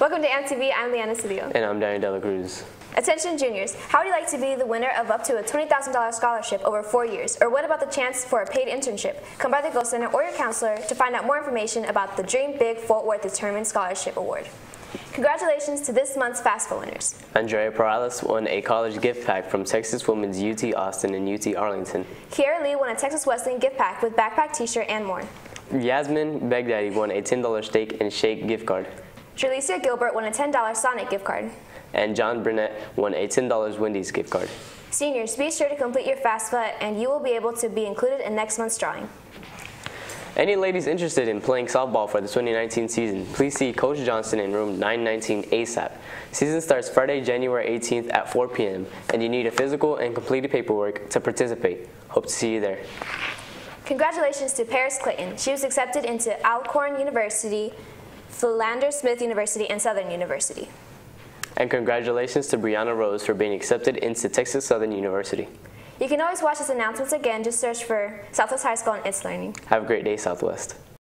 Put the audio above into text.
Welcome to MTV. I'm Leanna Cedillo. And I'm Danny Dela Cruz. Attention juniors, how would you like to be the winner of up to a $20,000 scholarship over four years? Or what about the chance for a paid internship? Come by the Go Center or your counselor to find out more information about the Dream Big Fort Worth Determined Scholarship Award. Congratulations to this month's FAFSA winners. Andrea Perales won a college gift pack from Texas Women's UT Austin and UT Arlington. Kiara Lee won a Texas Wesleyan gift pack with backpack, t-shirt, and more. Yasmin Baghdadi won a $10 steak and shake gift card. Trelicia Gilbert won a $10 Sonic gift card. And John Burnett won a $10 Wendy's gift card. Seniors, be sure to complete your FAFSA and you will be able to be included in next month's drawing. Any ladies interested in playing softball for the 2019 season, please see Coach Johnson in room 919 ASAP. Season starts Friday, January 18th at 4 p.m. and you need a physical and completed paperwork to participate. Hope to see you there. Congratulations to Paris Clayton. She was accepted into Alcorn University, Philander Smith University, and Southern University. And congratulations to Brianna Rose for being accepted into Texas Southern University. You can always watch these announcements again. Just search for Southwest High School and itslearning. Have a great day, Southwest.